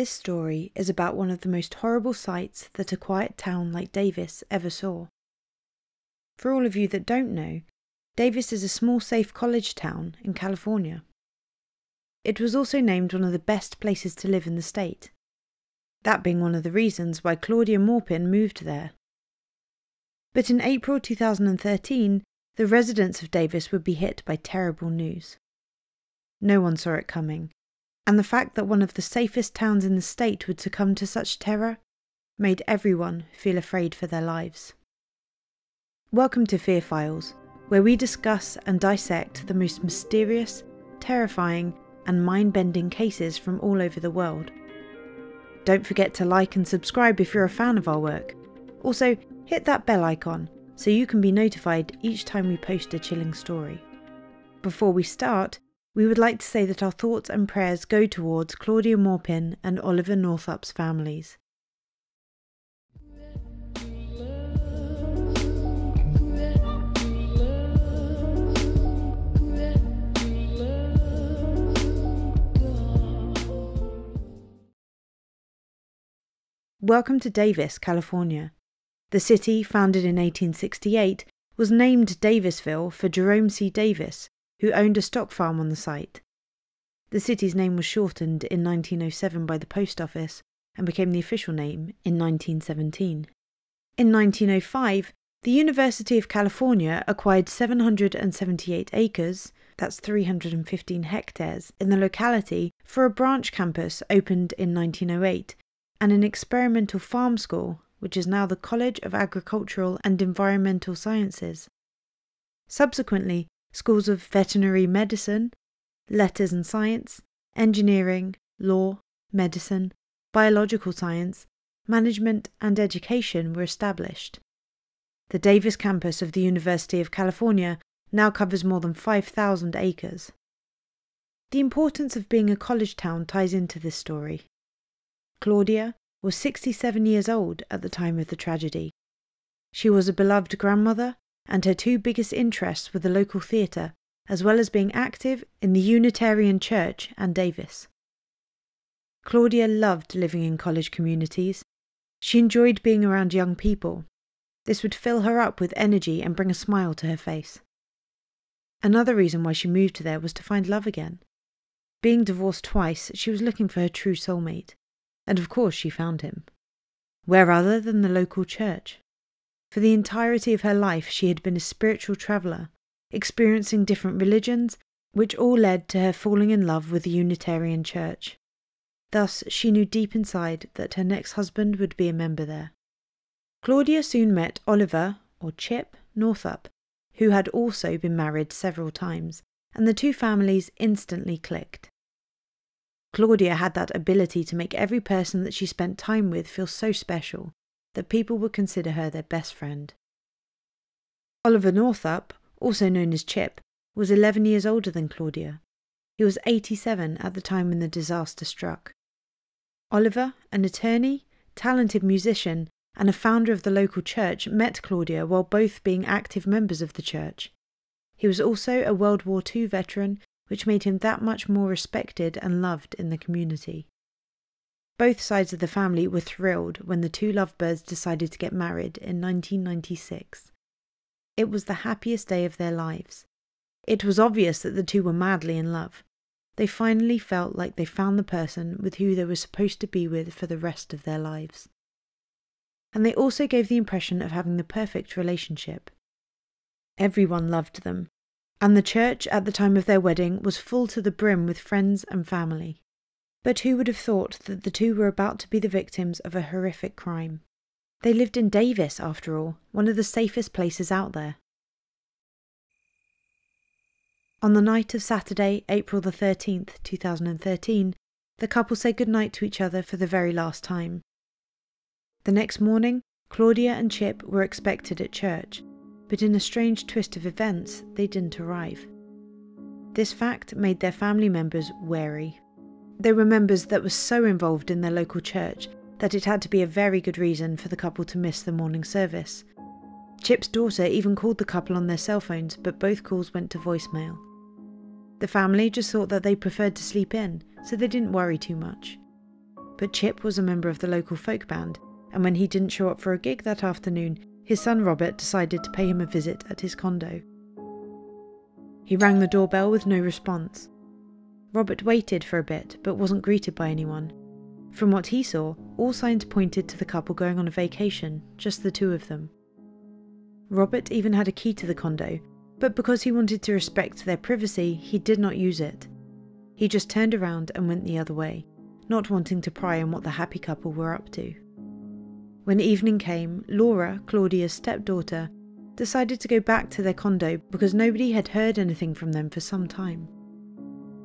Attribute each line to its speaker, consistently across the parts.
Speaker 1: This story is about one of the most horrible sights that a quiet town like Davis ever saw. For all of you that don't know, Davis is a small, safe college town in California. It was also named one of the best places to live in the state, that being one of the reasons why Claudia Maupin moved there. But in April 2013, the residents of Davis would be hit by terrible news. No one saw it coming, and the fact that one of the safest towns in the state would succumb to such terror made everyone feel afraid for their lives. Welcome to Fear Files, where we discuss and dissect the most mysterious, terrifying, and mind bending cases from all over the world. Don't forget to like and subscribe if you're a fan of our work. Also, hit that bell icon so you can be notified each time we post a chilling story. Before we start, we would like to say that our thoughts and prayers go towards Claudia Maupin and Oliver Northup's families. Welcome to Davis, California. The city, founded in 1868, was named Davisville for Jerome C. Davis, who owned a stock farm on the site. The city's name was shortened in 1907 by the post office and became the official name in 1917. In 1905, the University of California acquired 778 acres, that's 315 hectares, in the locality for a branch campus opened in 1908 and an experimental farm school, which is now the College of Agricultural and Environmental Sciences. Subsequently, schools of veterinary medicine, letters and science, engineering, law, medicine, biological science, management, and education were established. The Davis campus of the University of California now covers more than 5,000 acres. The importance of being a college town ties into this story. Claudia was 67 years old at the time of the tragedy. She was a beloved grandmother, and her two biggest interests were the local theatre, as well as being active in the Unitarian Church and Davis. Claudia loved living in college communities. She enjoyed being around young people. This would fill her up with energy and bring a smile to her face. Another reason why she moved there was to find love again. Being divorced twice, she was looking for her true soulmate and of course she found him. Where other than the local church? For the entirety of her life, she had been a spiritual traveller, experiencing different religions, which all led to her falling in love with the Unitarian Church. Thus, she knew deep inside that her next husband would be a member there. Claudia soon met Oliver, or Chip, Northup, who had also been married several times, and the two families instantly clicked. Claudia had that ability to make every person that she spent time with feel so special that people would consider her their best friend. Oliver Northup, also known as Chip, was 11 years older than Claudia. He was 87 at the time when the disaster struck. Oliver, an attorney, talented musician, and a founder of the local church, met Claudia while both being active members of the church. He was also a World War II veteran which made him that much more respected and loved in the community. Both sides of the family were thrilled when the two lovebirds decided to get married in 1996. It was the happiest day of their lives. It was obvious that the two were madly in love. They finally felt like they found the person with who they were supposed to be with for the rest of their lives. And they also gave the impression of having the perfect relationship. Everyone loved them, and the church at the time of their wedding was full to the brim with friends and family. But who would have thought that the two were about to be the victims of a horrific crime? They lived in Davis, after all, one of the safest places out there. On the night of Saturday, April the 13th, 2013, the couple said goodnight to each other for the very last time. The next morning, Claudia and Chip were expected at church, but in a strange twist of events, they didn't arrive. This fact made their family members wary. They were members that were so involved in their local church that it had to be a very good reason for the couple to miss the morning service. Chip's daughter even called the couple on their cell phones, but both calls went to voicemail. The family just thought that they preferred to sleep in, so they didn't worry too much. but Chip was a member of the local folk band, and when he didn't show up for a gig that afternoon, his son Robert decided to pay him a visit at his condo. He rang the doorbell with no response. Robert waited for a bit but wasn't greeted by anyone. From what he saw, all signs pointed to the couple going on a vacation, just the two of them. Robert even had a key to the condo, but because he wanted to respect their privacy, he did not use it. He just turned around and went the other way, not wanting to pry on what the happy couple were up to. When evening came, Laura, Claudia's stepdaughter, decided to go back to their condo because nobody had heard anything from them for some time.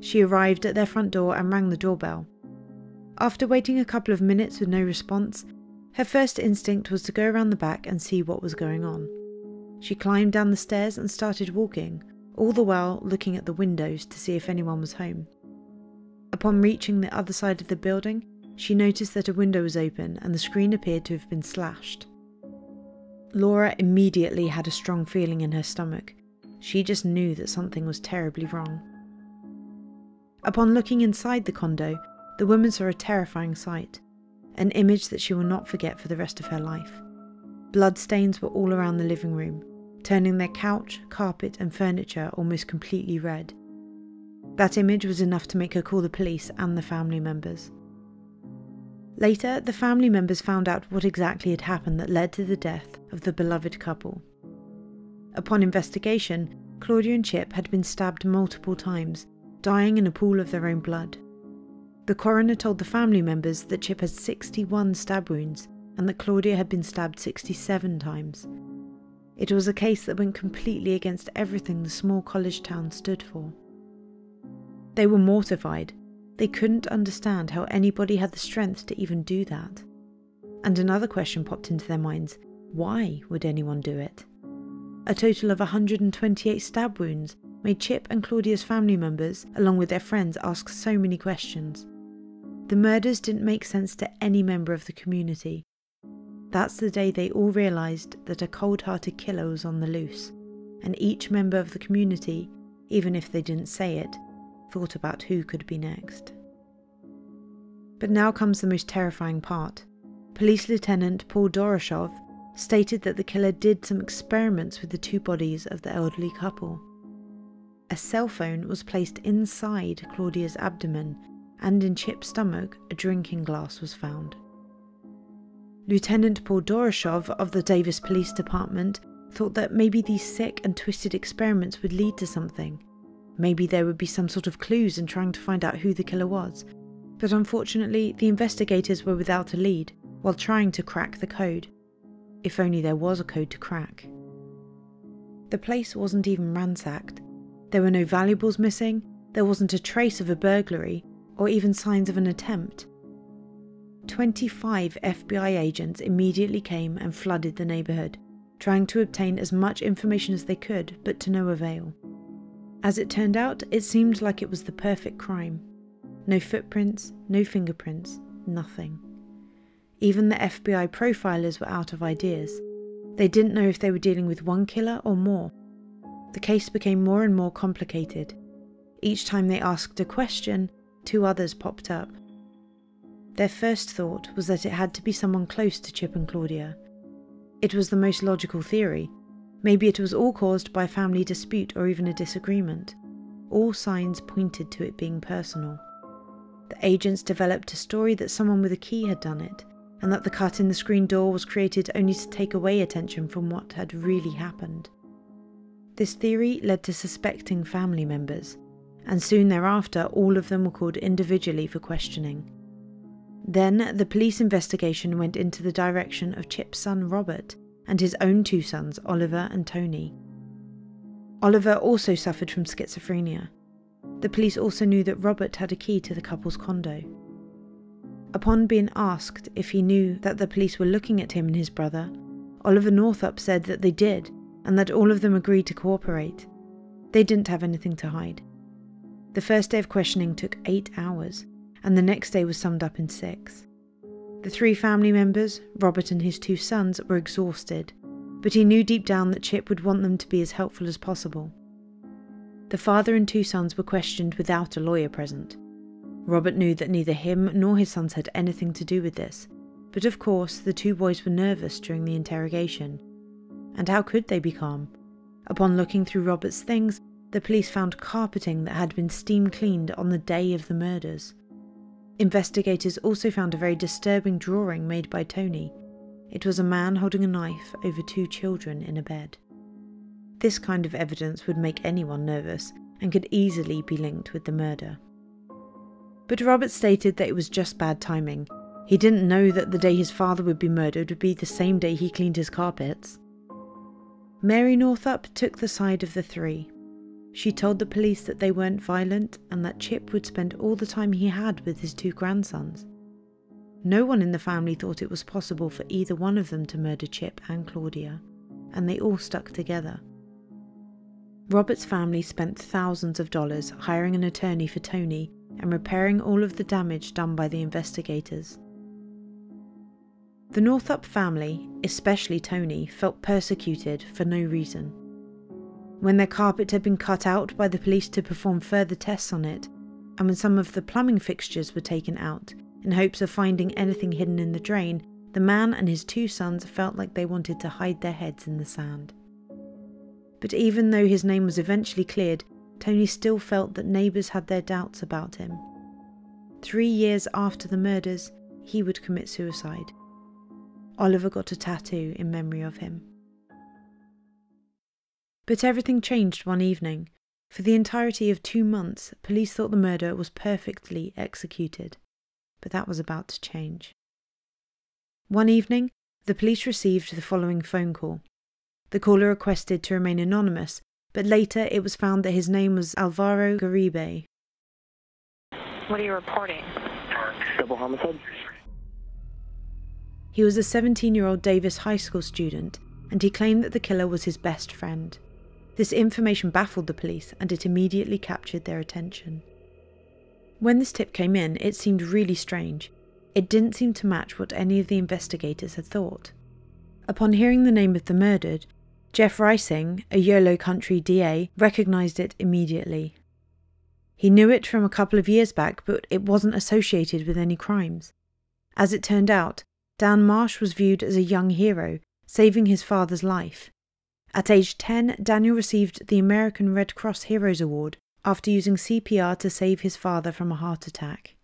Speaker 1: She arrived at their front door and rang the doorbell. After waiting a couple of minutes with no response, her first instinct was to go around the back and see what was going on. She climbed down the stairs and started walking, all the while looking at the windows to see if anyone was home. Upon reaching the other side of the building, she noticed that a window was open and the screen appeared to have been slashed. Laura immediately had a strong feeling in her stomach. She just knew that something was terribly wrong. Upon looking inside the condo, the woman saw a terrifying sight, an image that she will not forget for the rest of her life. Bloodstains were all around the living room, turning their couch, carpet, and furniture almost completely red. That image was enough to make her call the police and the family members. Later, the family members found out what exactly had happened that led to the death of the beloved couple. Upon investigation, Claudia and Chip had been stabbed multiple times, dying in a pool of their own blood. The coroner told the family members that Chip had 61 stab wounds and that Claudia had been stabbed 67 times. It was a case that went completely against everything the small college town stood for. They were mortified. They couldn't understand how anybody had the strength to even do that. And another question popped into their minds why would anyone do it? A total of 128 stab wounds made Chip and Claudia's family members, along with their friends, ask so many questions. The murders didn't make sense to any member of the community, that's the day they all realised that a cold hearted killer was on the loose, and each member of the community, even if they didn't say it, thought about who could be next. But now comes the most terrifying part. Police Lieutenant Paul Doroshov stated that the killer did some experiments with the two bodies of the elderly couple. A cell phone was placed inside Claudia's abdomen, and in Chip's stomach, a drinking glass was found. Lieutenant Paul Doroshov of the Davis Police Department thought that maybe these sick and twisted experiments would lead to something. Maybe there would be some sort of clues in trying to find out who the killer was. But unfortunately, the investigators were without a lead while trying to crack the code. If only there was a code to crack. The place wasn't even ransacked. There were no valuables missing, there wasn't a trace of a burglary, or even signs of an attempt. 25 FBI agents immediately came and flooded the neighbourhood, trying to obtain as much information as they could, but to no avail. As it turned out, it seemed like it was the perfect crime. No footprints, no fingerprints, nothing. Even the FBI profilers were out of ideas. They didn't know if they were dealing with one killer or more. The case became more and more complicated. Each time they asked a question, two others popped up. Their first thought was that it had to be someone close to Chip and Claudia. It was the most logical theory. Maybe it was all caused by a family dispute or even a disagreement. All signs pointed to it being personal. The agents developed a story that someone with a key had done it, and that the cut in the screen door was created only to take away attention from what had really happened. This theory led to suspecting family members, and soon thereafter all of them were called individually for questioning. Then the police investigation went into the direction of Chip's son Robert and his own two sons, Oliver and Tony. Oliver also suffered from schizophrenia. The police also knew that Robert had a key to the couple's condo. Upon being asked if he knew that the police were looking at him and his brother, Oliver Northup said that they did and that all of them agreed to cooperate. They didn't have anything to hide. The first day of questioning took eight hours, and the next day was summed up in six. The three family members, Robert and his two sons, were exhausted, but he knew deep down that Chip would want them to be as helpful as possible. The father and two sons were questioned without a lawyer present. Robert knew that neither him nor his sons had anything to do with this, but of course the two boys were nervous during the interrogation. And how could they be calm? Upon looking through Robert's things, the police found carpeting that had been steam cleaned on the day of the murders. Investigators also found a very disturbing drawing made by Tony. It was a man holding a knife over two children in a bed. This kind of evidence would make anyone nervous and could easily be linked with the murder. But Robert stated that it was just bad timing. He didn't know that the day his father would be murdered would be the same day he cleaned his carpets. Mary Northup took the side of the three. She told the police that they weren't violent and that Chip would spend all the time he had with his two grandsons. No one in the family thought it was possible for either one of them to murder Chip and Claudia, and they all stuck together. Robert's family spent thousands of dollars hiring an attorney for Tony and repairing all of the damage done by the investigators. The Northup family, especially Tony, felt persecuted for no reason. When their carpet had been cut out by the police to perform further tests on it, and when some of the plumbing fixtures were taken out in hopes of finding anything hidden in the drain, the man and his two sons felt like they wanted to hide their heads in the sand. But even though his name was eventually cleared, Tony still felt that neighbours had their doubts about him. Three years after the murders, he would commit suicide. Oliver got a tattoo in memory of him. But everything changed one evening. For the entirety of two months, police thought the murder was perfectly executed. But that was about to change. One evening, the police received the following phone call. The caller requested to remain anonymous but later it was found that his name was Alvaro Garibay.
Speaker 2: What are you reporting?
Speaker 3: Double homicide.
Speaker 1: He was a 17 year old Davis High School student, and he claimed that the killer was his best friend. This information baffled the police, and it immediately captured their attention. When this tip came in, it seemed really strange. It didn't seem to match what any of the investigators had thought. Upon hearing the name of the murdered, Jeff Reisig, a Yolo County DA, recognised it immediately. He knew it from a couple of years back, but it wasn't associated with any crimes. As it turned out, Dan Marsh was viewed as a young hero, saving his father's life. At age 10, Daniel received the American Red Cross Heroes Award after using CPR to save his father from a heart attack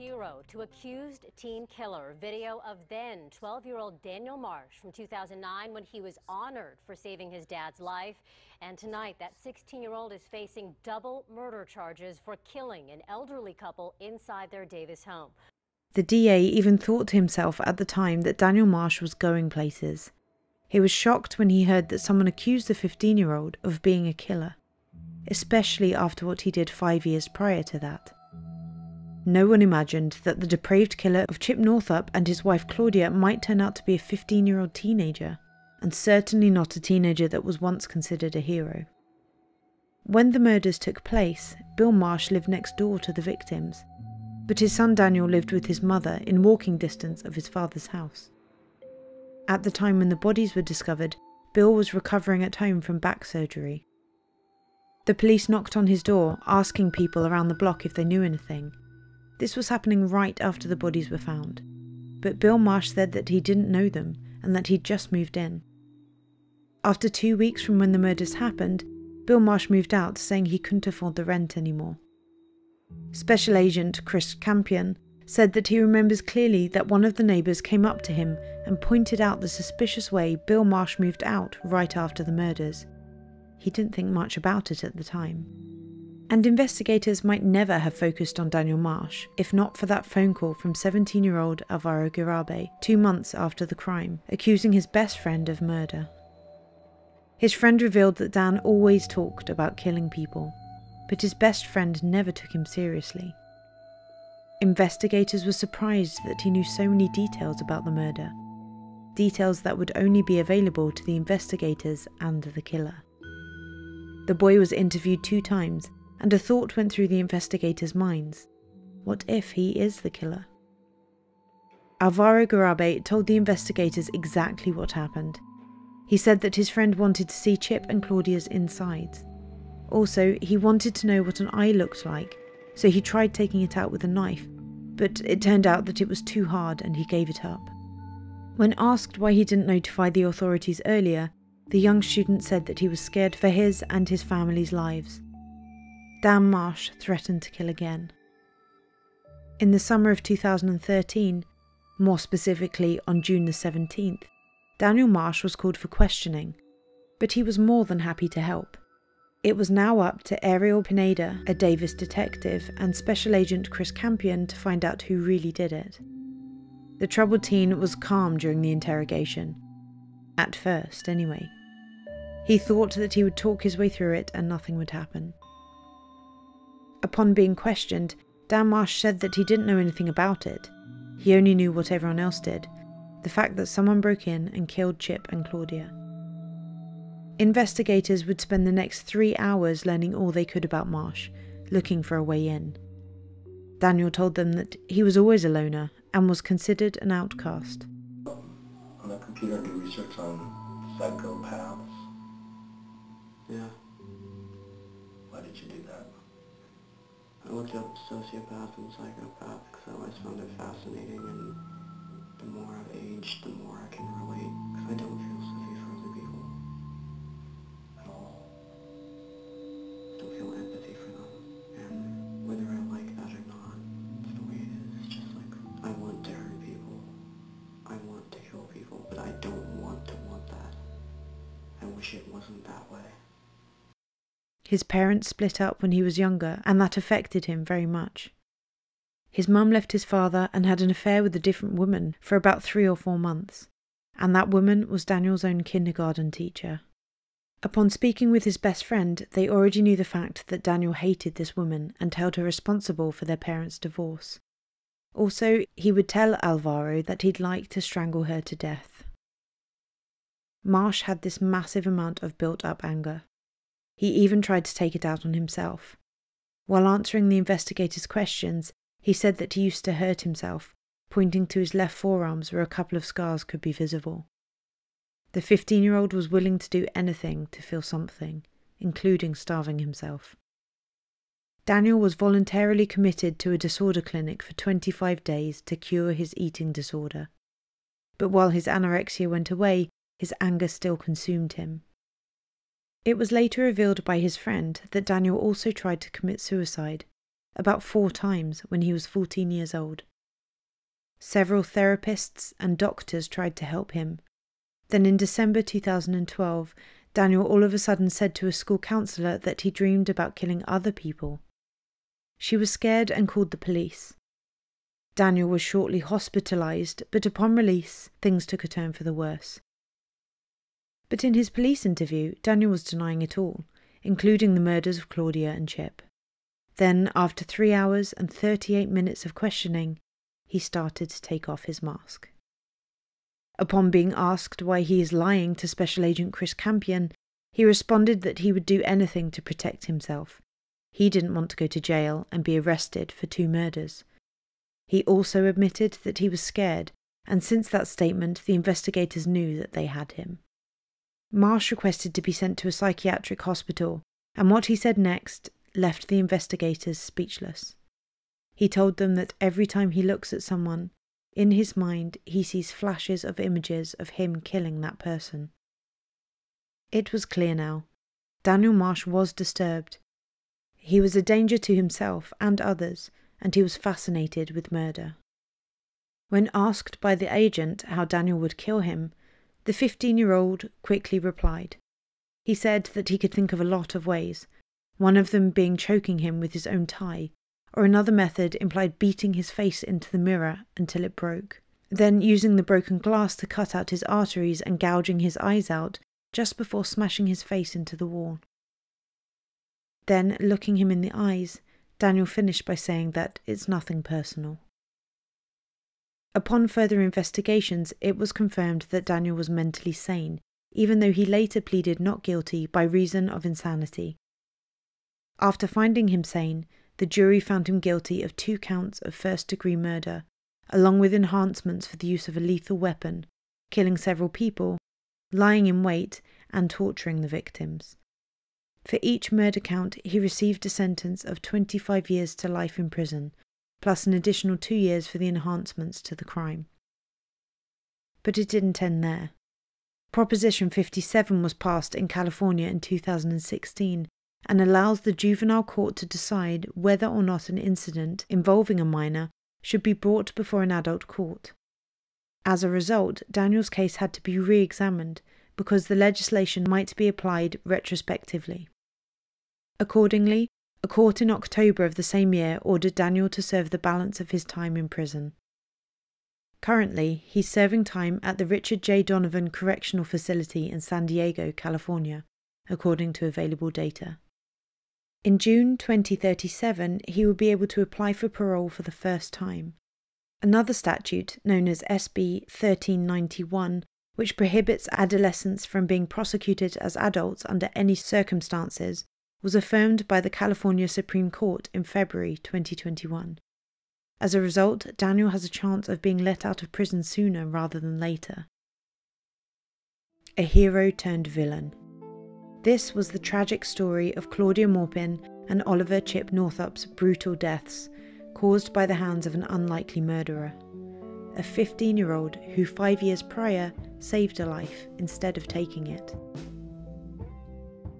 Speaker 4: hero to accused teen killer. Video of then 12 year old Daniel Marsh from 2009 when he was honored for saving his dad's life. And tonight, that 16 year old is facing double murder charges for killing an elderly couple inside their Davis home.
Speaker 1: The DA even thought to himself at the time that Daniel Marsh was going places. He was shocked when he heard that someone accused the 15 year old of being a killer, especially after what he did five years prior to that. No one imagined that the depraved killer of Chip Northup and his wife Claudia might turn out to be a 15 year old teenager, and certainly not a teenager that was once considered a hero. When the murders took place, Bill Marsh lived next door to the victims, but his son Daniel lived with his mother in walking distance of his father's house. At the time when the bodies were discovered, Bill was recovering at home from back surgery. The police knocked on his door, asking people around the block if they knew anything, this was happening right after the bodies were found. But Bill Marsh said that he didn't know them and that he'd just moved in. After two weeks from when the murders happened, Bill Marsh moved out, saying he couldn't afford the rent anymore. Special Agent Chris Campion said that he remembers clearly that one of the neighbours came up to him and pointed out the suspicious way Bill Marsh moved out right after the murders. He didn't think much about it at the time. And investigators might never have focused on Daniel Marsh if not for that phone call from 17 year old Alvaro Garibay two months after the crime, accusing his best friend of murder. His friend revealed that Dan always talked about killing people, but his best friend never took him seriously. Investigators were surprised that he knew so many details about the murder, details that would only be available to the investigators and the killer. The boy was interviewed two times and a thought went through the investigators' minds. What if he is the killer? Alvaro Garibay told the investigators exactly what happened. He said that his friend wanted to see Chip and Claudia's insides. Also, he wanted to know what an eye looked like, so he tried taking it out with a knife, but it turned out that it was too hard and he gave it up. When asked why he didn't notify the authorities earlier, the young student said that he was scared for his and his family's lives. Dan Marsh threatened to kill again. In the summer of 2013, more specifically on June the 17th, Daniel Marsh was called for questioning, but he was more than happy to help. It was now up to Ariel Pineda, a Davis detective, and Special Agent Chris Campion to find out who really did it. The troubled teen was calm during the interrogation. At first, anyway. He thought that he would talk his way through it and nothing would happen. Upon being questioned, Dan Marsh said that he didn't know anything about it. He only knew what everyone else did the fact that someone broke in and killed Chip and Claudia. Investigators would spend the next three hours learning all they could about Marsh, looking for a way in. Daniel told them that he was always a loner and was considered an outcast.
Speaker 5: On the computer and do research on psychopaths.
Speaker 6: Yeah,
Speaker 5: Why did you do that?
Speaker 6: I looked up sociopath and psychopath because I always found it fascinating and the more I've aged, the more I can relate because I don't
Speaker 1: His parents split up when he was younger, and that affected him very much. His mum left his father and had an affair with a different woman for about three or four months, and that woman was Daniel's own kindergarten teacher. Upon speaking with his best friend, they already knew the fact that Daniel hated this woman and held her responsible for their parents' divorce. Also, he would tell Alvaro that he'd like to strangle her to death. Marsh had this massive amount of built up anger. He even tried to take it out on himself. While answering the investigators' questions, he said that he used to hurt himself, pointing to his left forearms where a couple of scars could be visible. The 15 year old was willing to do anything to feel something, including starving himself. Daniel was voluntarily committed to a disorder clinic for 25 days to cure his eating disorder. But while his anorexia went away, his anger still consumed him. It was later revealed by his friend that Daniel also tried to commit suicide, about four times when he was 14 years old. Several therapists and doctors tried to help him. Then in December 2012, Daniel all of a sudden said to a school counselor that he dreamed about killing other people. She was scared and called the police. Daniel was shortly hospitalized, but upon release, things took a turn for the worse. But in his police interview, Daniel was denying it all, including the murders of Claudia and Chip. Then, after three hours and 38 minutes of questioning, he started to take off his mask. Upon being asked why he is lying to Special Agent Chris Campion, he responded that he would do anything to protect himself. He didn't want to go to jail and be arrested for two murders. He also admitted that he was scared, and since that statement, the investigators knew that they had him. Marsh requested to be sent to a psychiatric hospital, and what he said next left the investigators speechless. He told them that every time he looks at someone, in his mind he sees flashes of images of him killing that person. It was clear now. Daniel Marsh was disturbed. He was a danger to himself and others, and he was fascinated with murder. When asked by the agent how Daniel would kill him, the 15 year old quickly replied. He said that he could think of a lot of ways, one of them being choking him with his own tie, or another method implied beating his face into the mirror until it broke, then using the broken glass to cut out his arteries and gouging his eyes out just before smashing his face into the wall. Then, looking him in the eyes, Daniel finished by saying that it's nothing personal. Upon further investigations, it was confirmed that Daniel was mentally sane, even though he later pleaded not guilty by reason of insanity. After finding him sane, the jury found him guilty of two counts of first degree murder, along with enhancements for the use of a lethal weapon, killing several people, lying in wait, and torturing the victims. For each murder count, he received a sentence of 25 years to life in prison, plus an additional two years for the enhancements to the crime. But it didn't end there. Proposition 57 was passed in California in 2016 and allows the juvenile court to decide whether or not an incident involving a minor should be brought before an adult court. As a result, Daniel's case had to be re examined because the legislation might be applied retrospectively. Accordingly, a court in October of the same year ordered Daniel to serve the balance of his time in prison. Currently, he's serving time at the Richard J. Donovan Correctional Facility in San Diego, California, according to available data. In June 2037, he will be able to apply for parole for the first time. Another statute, known as SB 1391, which prohibits adolescents from being prosecuted as adults under any circumstances, was affirmed by the California Supreme Court in February 2021. As a result, Daniel has a chance of being let out of prison sooner rather than later. A hero turned villain. This was the tragic story of Claudia Maupin and Oliver Chip Northup's brutal deaths, caused by the hands of an unlikely murderer. A 15 year old who five years prior saved a life instead of taking it.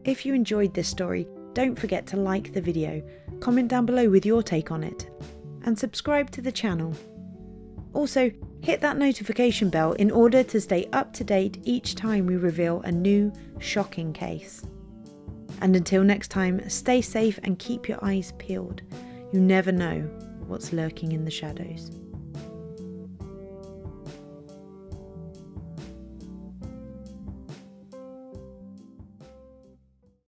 Speaker 1: If you enjoyed this story, don't forget to like the video, comment down below with your take on it, and subscribe to the channel. Also, hit that notification bell in order to stay up to date each time we reveal a new, shocking case. And until next time, stay safe and keep your eyes peeled. You never know what's lurking in the shadows.